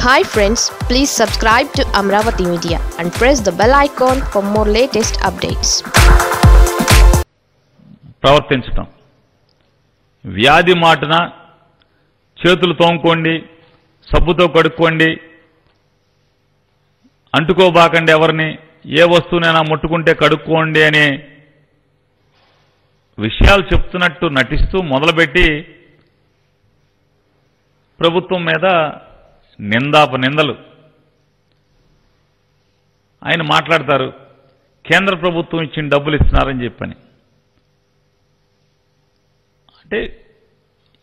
Hi friends please subscribe to Amaravati media and press the bell icon for more latest updates ప్రవర్తించటం వ్యాధి మాటున చేతులు తోముకోండి సబ్బుతో కడుక్కోండి అంటుకోబాకండి ఎవరిని ఏ వస్తువునైనా ముట్టుకుంటే కడుక్కోండి అనే విషయాలు చెప్తున్నట్టు నటిస్తూ మొదలుపెట్టి ప్రభుత్వం మీద నిందాప నిందలు. ఆయన మాట్లాడతారు కేంద్ర ప్రభుత్వం ఇచ్చిన డబ్బులు ఇస్తున్నారని చెప్పని. అంటే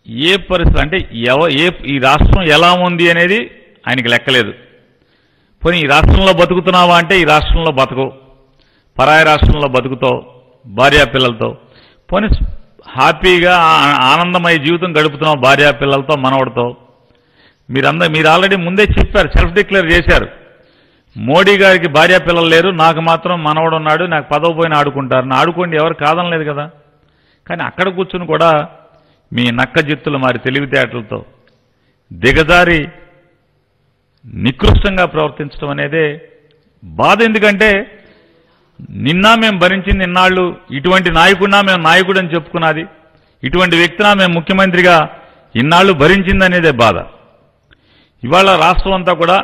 ఏ పరిస్థితి అంటే ఎవ ఏ ఈ రాష్ట్రం ఎలా ఉంది అనేది ఆయనకి లెక్కలేదు. పోనీ ఈ రాష్ట్రంలో బతుకుతున్నావా అంటే ఈ రాష్ట్రంలో బతకవు పరాయి రాష్ట్రంలో బతుకుతావు భార్యా పిల్లలతో. పోనీ హ్యాపీగా ఆనందమయ జీవితం గడుపుతున్నావు భార్యా పిల్లలతో మనవడితో. మీరందరూ మీరు ఆల్రెడీ ముందే చెప్పారు సెల్ఫ్ డిక్లేర్ చేశారు. మోడీ గారికి భార్య పిల్లలు లేరు నాకు మాత్రం మనవడు ఉన్నాడు నాకు పదవి పోయిన ఆడుకుంటారు. ఆడుకోండి ఎవరు కాదనలేదు కదా. కానీ అక్కడ కూర్చుని కూడా మీ నక్క జిత్తులు మరి తెలివితేటలతో దిగజారి నికృష్టంగా ప్రవర్తించడం అనేదే బాధ. ఎందుకంటే నిన్న మేము భరించింది ఇన్నాళ్ళు ఇటువంటి నాయకుడినా మేము నాయకుడు అని చెప్పుకున్నది. ఇటువంటి వ్యక్తినా మేము ముఖ్యమంత్రిగా ఇన్నాళ్ళు భరించింది అనేదే బాధ. ఇవాళ రాష్ట్రం అంతా కూడా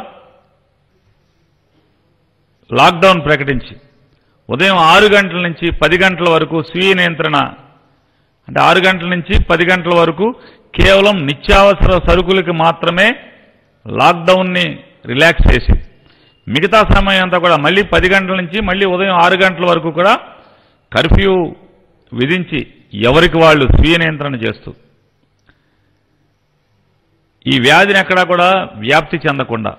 లాక్డౌన్ ప్రకటించి ఉదయం ఆరు గంటల నుంచి పది గంటల వరకు స్వీయ నియంత్రణ అంటే ఆరు గంటల నుంచి పది గంటల వరకు కేవలం నిత్యావసర సరుకులకి మాత్రమే లాక్డౌన్ని రిలాక్స్ చేసి మిగతా సమయం అంతా కూడా మళ్ళీ పది గంటల నుంచి మళ్ళీ ఉదయం ఆరు గంటల వరకు కూడా కర్ఫ్యూ విధించి ఎవరికి వాళ్ళు స్వీయ నియంత్రణ చేస్తూ ఈ వ్యాధిని ఎక్కడా కూడా వ్యాప్తి చెందకుండా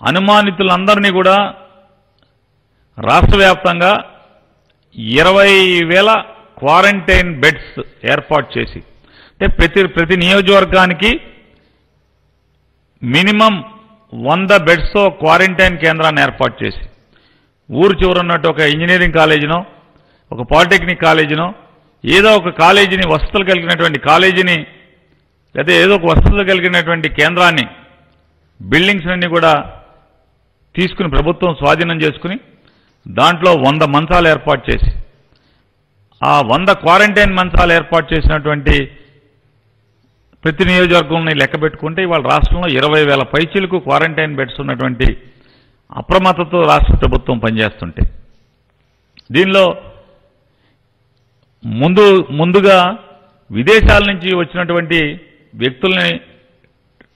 అనుమానితులందరినీ కూడా రాష్ట్ర వ్యాప్తంగా ఇరవై వేల క్వారంటైన్ బెడ్స్ ఏర్పాటు చేసి అంటే ప్రతి ప్రతి నియోజకవర్గానికి మినిమం వంద బెడ్స్తో క్వారంటైన్ కేంద్రాన్ని ఏర్పాటు చేసి ఊరు చివరన్నట్టు ఒక ఇంజనీరింగ్ కాలేజీనో ఒక పాలిటెక్నిక్ కాలేజీనో ఏదో ఒక కాలేజీని వసతులు కలిగినటువంటి కాలేజీని లేదా ఏదో ఒక వసతులు కలిగినటువంటి కేంద్రాన్ని బిల్డింగ్స్ అన్ని కూడా తీసుకుని ప్రభుత్వం స్వాధీనం చేసుకుని దాంట్లో వంద మంచాలు ఏర్పాటు చేసి ఆ వంద క్వారంటైన్ మంచాలు ఏర్పాటు చేసినటువంటి ప్రతి నియోజకవర్గంని లెక్క పెట్టుకుంటే ఇవాళ రాష్ట్రంలో ఇరవై వేల పైచీలకు క్వారంటైన్ బెడ్స్ ఉన్నటువంటి అప్రమత్తతో రాష్ట్ర ప్రభుత్వం పనిచేస్తుంటే. దీనిలో ముందు ముందుగా విదేశాల నుంచి వచ్చినటువంటి వ్యక్తుల్ని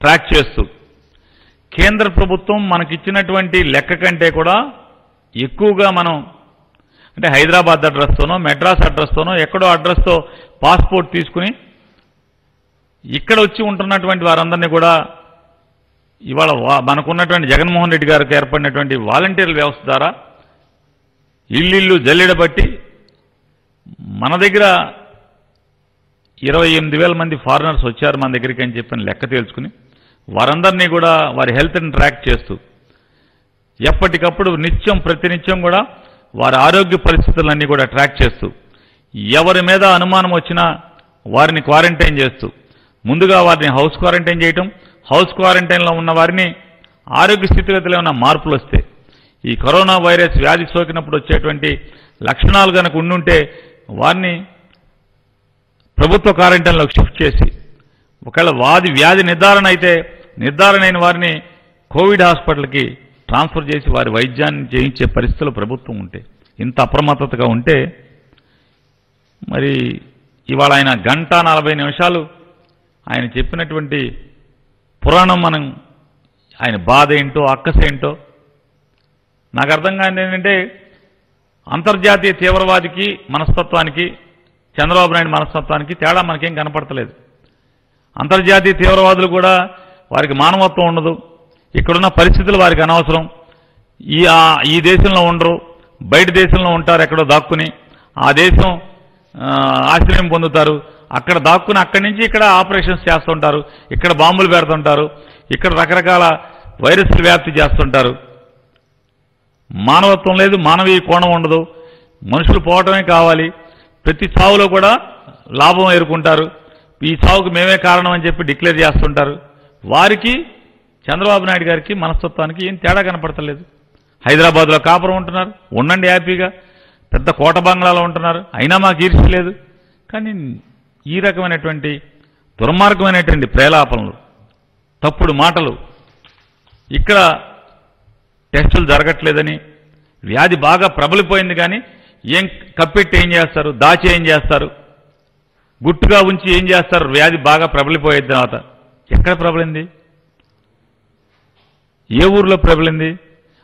ట్రాక్ చేస్తూ కేంద్ర ప్రభుత్వం మనకిచ్చినటువంటి లెక్క కంటే కూడా ఎక్కువగా మనం అంటే హైదరాబాద్ అడ్రస్తోనో మెడ్రాస్ అడ్రస్తోనో ఎక్కడో అడ్రస్తో పాస్పోర్ట్ తీసుకుని ఇక్కడ వచ్చి ఉంటున్నటువంటి వారందరినీ కూడా ఇవాళ వా- మనకున్నటువంటి జగన్మోహన్ రెడ్డి గారికి ఏర్పడినటువంటి వాలంటీర్ల వ్యవస్థ ద్వారా ఇల్లు జల్లెడబట్టి మన దగ్గర ఇరవై ఎనిమిది వేల మంది ఫారినర్స్ వచ్చారు మన దగ్గరికి అని చెప్పిన లెక్క తేల్చుకుని వారందరినీ కూడా వారి హెల్త్ని ట్రాక్ చేస్తూ ఎప్పటికప్పుడు నిత్యం ప్రతినిత్యం కూడా వారి ఆరోగ్య పరిస్థితులన్నీ కూడా ట్రాక్ చేస్తూ ఎవరి మీద అనుమానం వచ్చినా వారిని క్వారంటైన్ చేస్తూ ముందుగా వారిని హౌస్ క్వారంటైన్ చేయటం హౌస్ క్వారంటైన్లో ఉన్న వారిని ఆరోగ్య స్థితిగతిలో ఉన్న మార్పులు వస్తే ఈ కరోనా వైరస్ వ్యాధి సోకినప్పుడు వచ్చేటువంటి లక్షణాలు కనుక ఉండుంటే వారిని ప్రభుత్వ క్వారంటైన్లోకి షిఫ్ట్ చేసి ఒకవేళ వాది వ్యాధి నిర్ధారణ అయితే నిర్ధారణ అయిన వారిని కోవిడ్ హాస్పిటల్కి ట్రాన్స్ఫర్ చేసి వారి వైద్యాన్ని చేయించే పరిస్థితులు ప్రభుత్వం ఉంటే ఇంత అప్రమత్తతగా ఉంటే మరి ఇవాళ ఆయన గంట నలభై నిమిషాలు ఆయన చెప్పినటువంటి పురాణం మనం ఆయన బాధ ఏంటో అక్కస ఏంటో నాకు అర్థం కాని ఏంటంటే అంతర్జాతీయ తీవ్రవాదికి మనస్తత్వానికి చంద్రబాబు నాయుడు మనస్తత్వానికి తేడా మనకేం కనపడతలేదు. అంతర్జాతీయ తీవ్రవాదులు కూడా వారికి మానవత్వం ఉండదు. ఇక్కడున్న పరిస్థితులు వారికి అనవసరం. ఈ ఈ దేశంలో ఉండరు. బయట దేశంలో ఉంటారు ఎక్కడో దాక్కుని. ఆ దేశం ఆశ్రయం పొందుతారు. అక్కడ దాక్కుని అక్కడి నుంచి ఇక్కడ ఆపరేషన్స్ చేస్తుంటారు. ఇక్కడ బాంబులు పెడుతుంటారు. ఇక్కడ రకరకాల వైరస్లు వ్యాప్తి చేస్తుంటారు. మానవత్వం లేదు మానవీయ కోణం ఉండదు. మనుషులు పోవటమే కావాలి. ప్రతి సావులో కూడా లాభం ఎదుర్కొంటారు. ఈ సావుకు మేమే కారణం అని చెప్పి డిక్లేర్ చేస్తుంటారు. వారికి చంద్రబాబు నాయుడు గారికి మనస్తత్వానికి ఏం తేడా కనపడతలేదు. హైదరాబాద్లో కాపురం ఉంటున్నారు. ఉండండి హ్యాపీగా. పెద్ద కోట బంగ్లాలో ఉంటున్నారు. అయినా మాకు ఈర్ష్య లేదు. కానీ ఈ రకమైనటువంటి దుర్మార్గమైనటువంటి ప్రేలాపనలు తప్పుడు మాటలు ఇక్కడ టెస్టులు జరగట్లేదని వ్యాధి బాగా ప్రబలిపోయింది కానీ ఏం కప్పెట్టి ఏం చేస్తారు? దాచి ఏం చేస్తారు? గుట్టుగా ఉంచి ఏం చేస్తారు? వ్యాధి బాగా ప్రబలిపోయిన తర్వాత ఎక్కడ ప్రబలింది? ఏ ఊర్లో ప్రబలింది?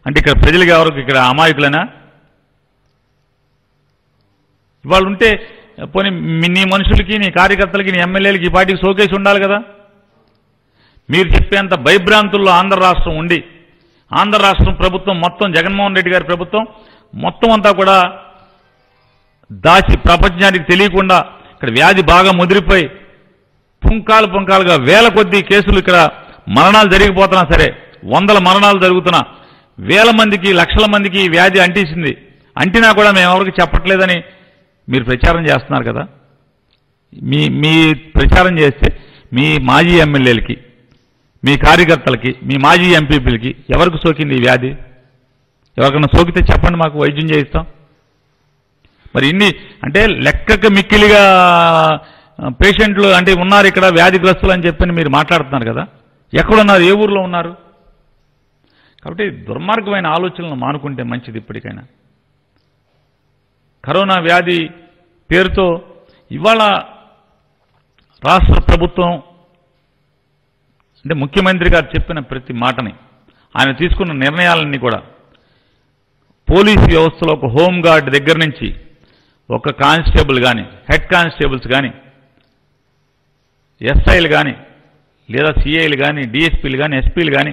అంటే ఇక్కడ ప్రజలు ఎవరికి? ఇక్కడ అమాయకులనా? ఇవాళ ఉంటే పోనీ నీ మనుషులకి నీ కార్యకర్తలకి నీ ఎమ్మెల్యేలకి ఈ పార్టీకి సోకేసి ఉండాలి కదా? మీరు చెప్పేంత భయభ్రాంతుల్లో ఆంధ్ర రాష్ట్రం ఉండి ఆంధ్ర రాష్ట్రం ప్రభుత్వం మొత్తం జగన్మోహన్ రెడ్డి గారి ప్రభుత్వం మొత్తం అంతా కూడా దాచి ప్రపంచానికి తెలియకుండా ఇక్కడ వ్యాధి బాగా ముదిరిపోయి పుంకాలు పుంకాలుగా వేల కొద్దీ కేసులు ఇక్కడ మరణాలు జరిగిపోతున్నా సరే వందల మరణాలు జరుగుతున్నా వేల మందికి లక్షల మందికి వ్యాధి అంటించింది. అంటినా కూడా మేము ఎవరికి చెప్పట్లేదని మీరు ప్రచారం చేస్తున్నారు కదా. మీ మీ ప్రచారం చేస్తే మీ మాజీ ఎమ్మెల్యేలకి మీ కార్యకర్తలకి మీ మాజీ ఎంపీపీలకి ఎవరికి సోకింది ఈ వ్యాధి? ఎవరికైనా సోకితే చెప్పండి మాకు వైద్యం చేయిస్తాం. మరి ఇన్ని అంటే లెక్కకు మిక్కిలిగా పేషెంట్లు అంటే ఉన్నారు ఇక్కడ వ్యాధిగ్రస్తులు అని చెప్పని మీరు మాట్లాడుతున్నారు కదా. ఎక్కడున్నారు? ఏ ఊర్లో ఉన్నారు? కాబట్టి దుర్మార్గమైన ఆలోచనలు మానుకుంటే మంచిది ఇప్పటికైనా. కరోనా వ్యాధి పేరుతో ఇవాళ రాష్ట్ర ప్రభుత్వం అంటే ముఖ్యమంత్రి గారు చెప్పిన ప్రతి మాటని ఆయన తీసుకున్న నిర్ణయాలన్నీ కూడా పోలీసు వ్యవస్థలో ఒక హోంగార్డ్ దగ్గర నుంచి ఒక కానిస్టేబుల్ కానీ హెడ్ కానిస్టేబుల్స్ కానీ ఎస్ఐలు కానీ లేదా సిఐలు కానీ డిఎస్పీలు కానీ ఎస్పీలు కానీ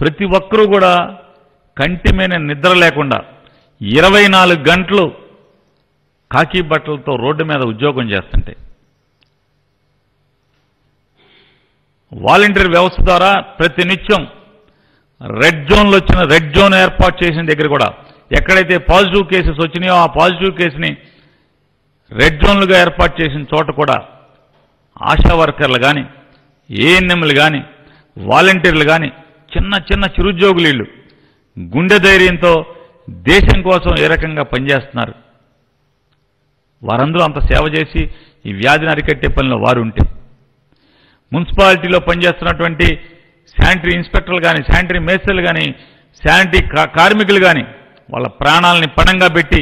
ప్రతి ఒక్కరూ కూడా కంటి మీద నిద్ర లేకుండా ఇరవై నాలుగు గంటలు కాకి బట్టలతో రోడ్డు మీద ఉద్యోగం చేస్తుంటే వాలంటీర్ వ్యవస్థ ద్వారా ప్రతి నిత్యం రెడ్ జోన్లు వచ్చిన రెడ్ జోన్ ఏర్పాటు చేసిన దగ్గర కూడా ఎక్కడైతే పాజిటివ్ కేసెస్ వచ్చినాయో ఆ పాజిటివ్ కేసుని రెడ్ జోన్లుగా ఏర్పాటు చేసిన చోట కూడా ఆశా వర్కర్లు కానీ ఏఎన్ఎంలు కానీ వాలంటీర్లు కానీ చిన్న చిన్న చిరుద్యోగులు వీళ్ళు గుండె ధైర్యంతో దేశం కోసం ఏ రకంగా పనిచేస్తున్నారు? వారందరూ అంత సేవ చేసి ఈ వ్యాధిని అరికట్టే పనిలో వారు ఉంటే మున్సిపాలిటీలో పనిచేస్తున్నటువంటి శానిటరీ ఇన్స్పెక్టర్లు కానీ శానిటరీ మేస్టర్లు కానీ శానిటరీ కా- కార్మికులు కానీ వాళ్ళ ప్రాణాలని పణంగా పెట్టి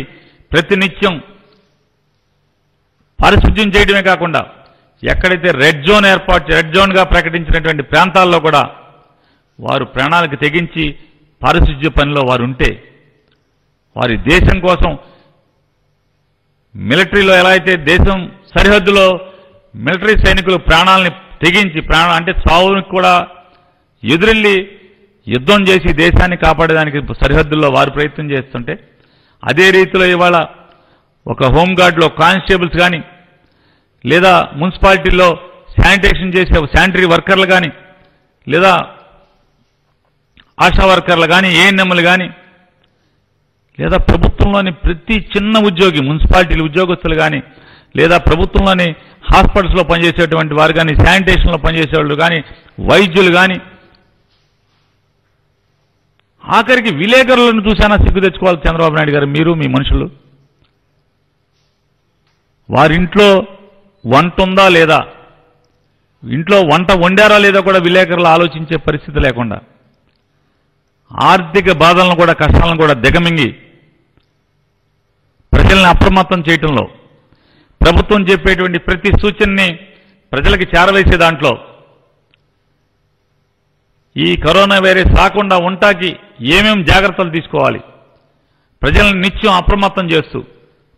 ప్రతినిత్యం పారిశుద్ధ్యం చేయడమే కాకుండా ఎక్కడైతే రెడ్ జోన్ ఏర్పాటు రెడ్ జోన్గా ప్రకటించినటువంటి ప్రాంతాల్లో కూడా వారు ప్రాణాలకు తెగించి పారిశుద్ధ్య పనిలో వారు ఉంటే వారి దేశం కోసం మిలిటరీలో ఎలా అయితే దేశం సరిహద్దులో మిలిటరీ సైనికులు ప్రాణాలని తెగించి ప్రాణ అంటే చావునికి కూడా ఎదురెళ్ళి యుద్ధం చేసి దేశాన్ని కాపాడడానికి సరిహద్దుల్లో వారు ప్రయత్నం చేస్తుంటే అదే రీతిలో ఇవాళ ఒక హోంగార్డ్లో కానిస్టేబుల్స్ కానీ లేదా మున్సిపాలిటీల్లో శానిటేషన్ చేసే శానిటరీ వర్కర్లు కానీ లేదా ఆశా వర్కర్లు కానీ ఏఎన్ఎంలు కానీ లేదా ప్రభుత్వంలోని ప్రతి చిన్న ఉద్యోగి మున్సిపాలిటీల ఉద్యోగస్తులు కానీ లేదా ప్రభుత్వంలోని హాస్పిటల్స్లో పనిచేసేటువంటి వారు కానీ శానిటేషన్లో పనిచేసేవాళ్ళు కానీ వైద్యులు కానీ ఆఖరికి విలేకరులను చూశానా సిగ్గు తెచ్చుకోవాలి చంద్రబాబు నాయుడు గారు? మీరు మీ మనుషులు? వారింట్లో వంట ఉందా లేదా? ఇంట్లో వంట వండారా లేదా కూడా విలేకరులు ఆలోచించే పరిస్థితి లేకుండా. ఆర్థిక బాధలను కూడా కష్టాలను కూడా దిగమింగి ప్రజల్ని అప్రమత్తం చేయటంలో ప్రభుత్వం చెప్పేటువంటి ప్రతి సూచనని ప్రజలకి చేరవేసే దాంట్లో ఈ కరోనా వైరస్ రాకుండా ఉంటాకి ఏమేం జాగ్రత్తలు తీసుకోవాలి? ప్రజలను నిత్యం అప్రమత్తం చేస్తూ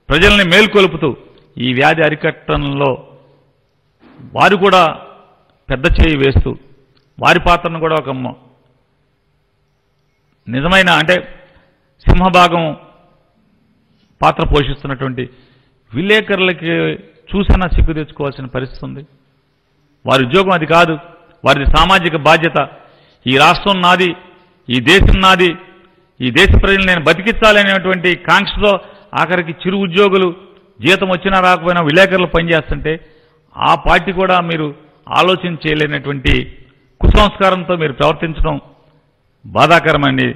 ప్రజల్ని మేల్కొలుపుతూ ఈ వ్యాధి అరికట్టడంలో వారు కూడా పెద్ద చేయి వేస్తూ వారి పాత్రను కూడా ఒక నిజమైన అంటే సింహభాగం పాత్ర పోషిస్తున్నటువంటి విలేకరులకి చూసినా సిగ్గు తెచ్చుకోవాల్సిన పరిస్థితి ఉంది. వారి ఉద్యోగం అది కాదు. వారిది సామాజిక బాధ్యత. ఈ రాష్ట్రం నాది ఈ దేశం నాది. ఈ దేశ ప్రజలు నేను బతికించాలనేటువంటి కాంక్షతో ఆఖరికి చిరు ఉద్యోగులు జీతం వచ్చినా రాకపోయినా విలేకరులు పనిచేస్తుంటే ఆ పార్టీ కూడా మీరు ఆలోచన చేయలేనటువంటి కుసంస్కారంతో మీరు ప్రవర్తించడం బాధాకరమండి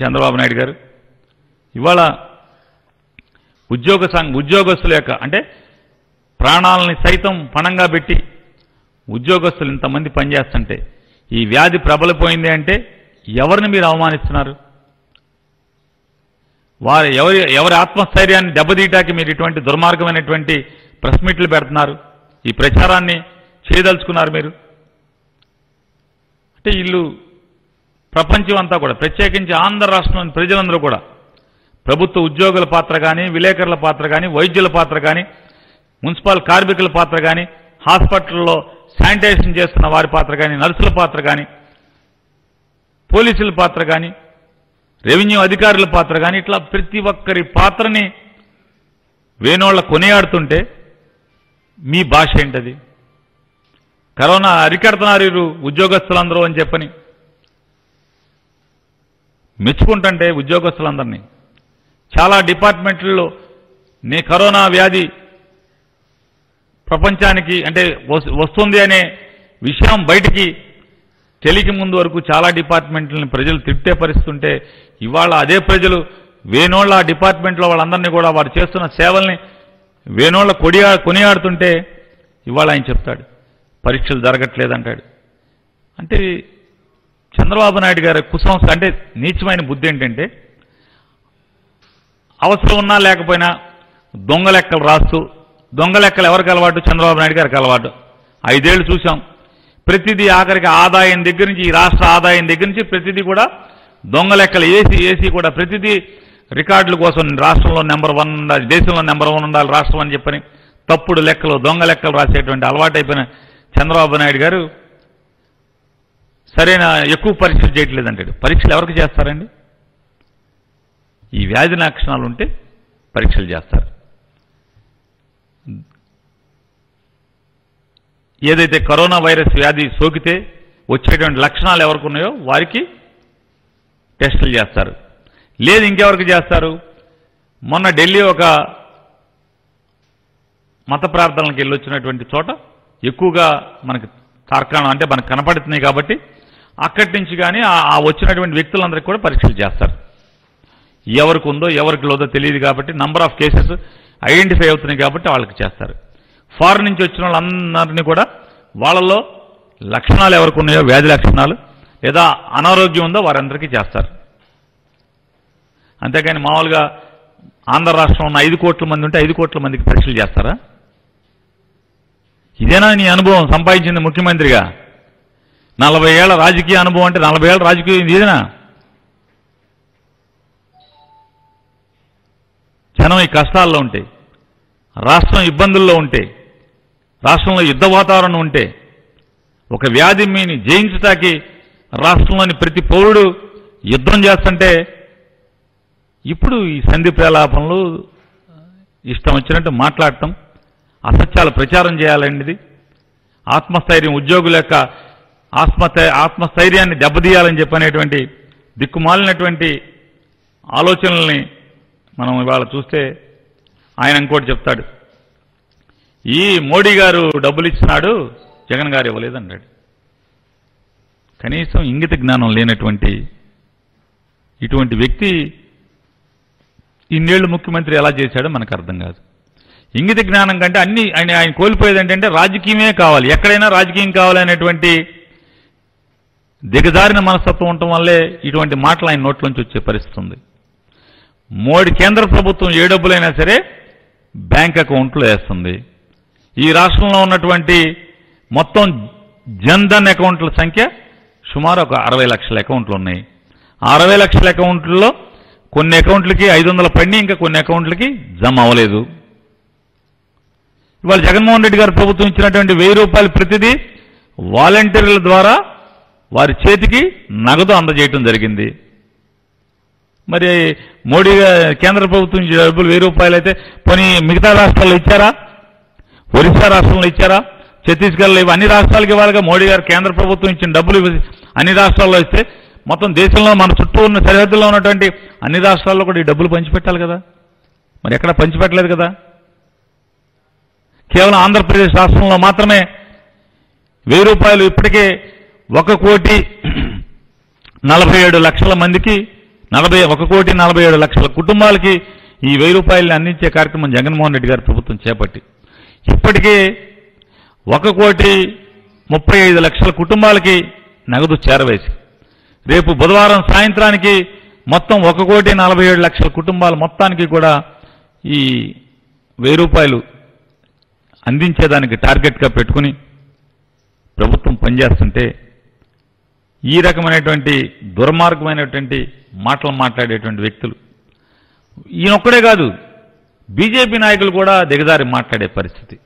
చంద్రబాబు నాయుడు గారు. ఇవాళ ఉద్యోగ సంఘ ఉద్యోగస్తుల యొక్క అంటే ప్రాణాలని సైతం పణంగా పెట్టి ఉద్యోగస్తులు ఇంతమంది పనిచేస్తుంటే ఈ వ్యాధి ప్రబలిపోయింది అంటే ఎవరిని మీరు అవమానిస్తున్నారు? వారు ఎవరి ఎవరి ఆత్మస్థైర్యాన్ని దెబ్బతీయటానికి మీరు ఇటువంటి దుర్మార్గమైనటువంటి ప్రెస్ మీట్లు పెడుతున్నారు? ఈ ప్రచారాన్ని చేయదలుచుకున్నారు మీరు? అంటే వీళ్ళు ప్రపంచం అంతా కూడా ప్రత్యేకించి ఆంధ్ర రాష్ట్రంలోని ప్రజలందరూ కూడా ప్రభుత్వ ఉద్యోగుల పాత్ర కానీ విలేకరుల పాత్ర కానీ వైద్యుల పాత్ర కానీ మున్సిపల్ కార్మికుల పాత్ర కానీ హాస్పిటల్లో శానిటైజేషన్ చేస్తున్న వారి పాత్ర కానీ నర్సుల పాత్ర కానీ పోలీసుల పాత్ర కానీ రెవెన్యూ అధికారుల పాత్ర కానీ ఇట్లా ప్రతి ఒక్కరి పాత్రని వేణోళ్ళ కొనియాడుతుంటే మీ భాష ఏంటది? కరోనా అరికడుతున్నారు వీరు ఉద్యోగస్తులందరూ అని చెప్పని మెచ్చుకుంటుంటే ఉద్యోగస్తులందరినీ. చాలా డిపార్ట్మెంట్లలో నే కరోనా వ్యాధి ప్రపంచానికి అంటే వస్తుంది అనే విషయం బయటికి టెలికి ముందు వరకు చాలా డిపార్ట్మెంట్లని ప్రజలు తిట్టే పరిస్థితుంటే ఇవాళ అదే ప్రజలు వేనోళ్ళ ఆ డిపార్ట్మెంట్లో వాళ్ళందరినీ కూడా వారు చేస్తున్న సేవల్ని వేనోళ్ళ కొడియా కొనియాడుతుంటే ఇవాళ ఆయన చెప్తాడు. పరీక్షలు జరగట్లేదంటాడు. అంటే చంద్రబాబు నాయుడు గారి కుసంస్థ అంటే నీచమైన బుద్ధి ఏంటంటే అవసరం ఉన్నా లేకపోయినా దొంగ లెక్కలు రాస్తూ దొంగ లెక్కలు ఎవరికి అలవాటు? చంద్రబాబు నాయుడు గారికి అలవాటు. ఐదేళ్ళు చూసాం ప్రతిదీ ఆఖరికి ఆదాయం దగ్గర నుంచి ఈ రాష్ట్ర ఆదాయం దగ్గర నుంచి ప్రతిదీ కూడా దొంగ లెక్కలు ఏసీ ఏసీ కూడా ప్రతిదీ రికార్డుల కోసం రాష్ట్రంలో నెంబర్ వన్ ఉండాలి దేశంలో నెంబర్ వన్ ఉండాలి రాష్ట్రం అని చెప్పని తప్పుడు లెక్కలు దొంగ లెక్కలు రాసేటువంటి అలవాటైపోయిన చంద్రబాబు నాయుడు గారు సరైన ఎక్కువ పరీక్షలు చేయట్లేదంటాడు. పరీక్షలు ఎవరికి చేస్తారండి? ఈ వ్యాధి లక్షణాలు ఉంటే పరీక్షలు చేస్తారు. ఏదైతే కరోనా వైరస్ వ్యాధి సోకితే వచ్చేటువంటి లక్షణాలు ఎవరికి ఉన్నాయో వారికి టెస్టులు చేస్తారు. లేదు ఇంకెవరికి చేస్తారు? మొన్న ఢిల్లీ ఒక మత ప్రార్థనలకు వెళ్ళొచ్చినటువంటి చోట ఎక్కువగా మనకి తార్కాణం అంటే మనకు కనపడుతున్నాయి కాబట్టి అక్కడి నుంచి కానీ ఆ వచ్చినటువంటి వ్యక్తులందరికీ కూడా పరీక్షలు చేస్తారు. ఎవరికి ఉందో ఎవరికి లేదో తెలియదు కాబట్టి నంబర్ ఆఫ్ కేసెస్ ఐడెంటిఫై అవుతున్నాయి కాబట్టి వాళ్ళకి చేస్తారు. ఫారెన్ నుంచి వచ్చిన వాళ్ళందరినీ కూడా వాళ్ళలో లక్షణాలు ఎవరికి ఉన్నాయో వ్యాధి లక్షణాలు లేదా అనారోగ్యం ఉందో వారందరికీ చేస్తారు. అంతేకాని మామూలుగా ఆంధ్ర రాష్ట్రం ఉన్న ఐదు కోట్ల మంది ఉంటే ఐదు కోట్ల మందికి పరీక్షలు చేస్తారా? ఇదేనా నీ అనుభవం సంపాదించింది ముఖ్యమంత్రిగా? నలభై ఏళ్ళ రాజకీయ అనుభవం అంటే నలభై ఏళ్ళ రాజకీయం ఇదేనా? జనం ఈ కష్టాల్లో ఉంటే రాష్ట్రం ఇబ్బందుల్లో ఉంటే రాష్ట్రంలో యుద్ధ వాతావరణం ఉంటే ఒక వ్యాధి మీని జయించటానికి రాష్ట్రంలోని ప్రతి పౌరుడు యుద్ధం చేస్తుంటే ఇప్పుడు ఈ సంధి ప్రలాపంలో ఇష్టం వచ్చినట్టు మాట్లాడటం అసత్యాలు ప్రచారం చేయాలండిది ఆత్మస్థైర్యం ఉద్యోగుల యొక్క ఆత్మస్థై ఆత్మస్థైర్యాన్ని దెబ్బతీయాలని చెప్పనేటువంటి దిక్కుమాలినటువంటి ఆలోచనల్ని మనం ఇవాళ చూస్తే ఆయన ఇంకోటి చెప్తాడు. ఈ మోడీ గారు డబ్బులు ఇచ్చినాడు జగన్ గారు ఇవ్వలేదన్నాడు. కనీసం ఇంగిత జ్ఞానం లేనటువంటి ఇటువంటి వ్యక్తి ఇన్నేళ్ళు ముఖ్యమంత్రి ఎలా చేశాడో మనకు అర్థం కాదు. ఇంగిత జ్ఞానం కంటే అన్ని ఆయన ఆయన కోల్పోయేది ఏంటంటే రాజకీయమే కావాలి. ఎక్కడైనా రాజకీయం కావాలనేటువంటి దిగజారిన మనస్తత్వం ఉండటం వల్లే ఇటువంటి మాటలు ఆయన నోట్లోంచి వచ్చే పరిస్థితి ఉంది. మోడీ కేంద్ర ప్రభుత్వం ఏ డబ్బులైనా సరే బ్యాంక్ అకౌంట్లో వేస్తుంది. ఈ రాష్ట్రంలో ఉన్నటువంటి మొత్తం జన్ధన్ అకౌంట్ల సంఖ్య సుమారు ఒక అరవై లక్షల అకౌంట్లు ఉన్నాయి. ఆ అరవై లక్షల అకౌంట్లలో కొన్ని అకౌంట్లకి ఐదు వందల పడిని ఇంకా కొన్ని అకౌంట్లకి జమ అవ్వలేదు. ఇవాళ జగన్మోహన్ రెడ్డి గారు ప్రభుత్వం ఇచ్చినటువంటి వెయ్యి రూపాయలు ప్రతిదీ వాలంటీర్ల ద్వారా వారి చేతికి నగదు అందజేయటం జరిగింది. మరి మోడీ కేంద్ర ప్రభుత్వం డబ్బులు వెయ్యి రూపాయలు అయితే పోనీ మిగతా రాష్ట్రాల్లో ఇచ్చారా? ఒరిస్సా రాష్ట్రంలో ఇచ్చారా? ఛత్తీస్గఢ్లో ఇవి అన్ని రాష్ట్రాలకి ఇవ్వాలిగా. మోడీ గారు కేంద్ర ప్రభుత్వం ఇచ్చిన డబ్బులు అన్ని రాష్ట్రాల్లో ఇస్తే మొత్తం దేశంలో మన చుట్టూ ఉన్న సరిహద్దుల్లో ఉన్నటువంటి అన్ని రాష్ట్రాల్లో కూడా ఈ డబ్బులు పంచిపెట్టాలి కదా? మరి ఎక్కడ పంచిపెట్టలేదు కదా? కేవలం ఆంధ్రప్రదేశ్ రాష్ట్రంలో మాత్రమే వెయ్యి రూపాయలు ఇప్పటికే ఒక కోటి నలభై ఏడు లక్షల మందికి నలభై ఒక కోటి నలభై ఏడు లక్షల కుటుంబాలకి ఈ వెయ్యి రూపాయలని అందించే కార్యక్రమం జగన్మోహన్ రెడ్డి గారి ప్రభుత్వం చేపట్టి ఇప్పటికే ఒక కోటి ముప్పై ఐదు లక్షల కుటుంబాలకి నగదు చేరవేసి రేపు బుధవారం సాయంత్రానికి మొత్తం ఒక కోటి నలభై ఏడు లక్షల కుటుంబాల మొత్తానికి కూడా ఈ వెయ్యి రూపాయలు అందించేదానికి టార్గెట్గా పెట్టుకుని ప్రభుత్వం పనిచేస్తుంటే ఈ రకమైనటువంటి దుర్మార్గమైనటువంటి మాటలు మాట్లాడేటువంటి వ్యక్తులు. ఈయనొక్కడే కాదు బీజేపీ నాయకులు కూడా దిగజారి మాట్లాడే పరిస్థితి.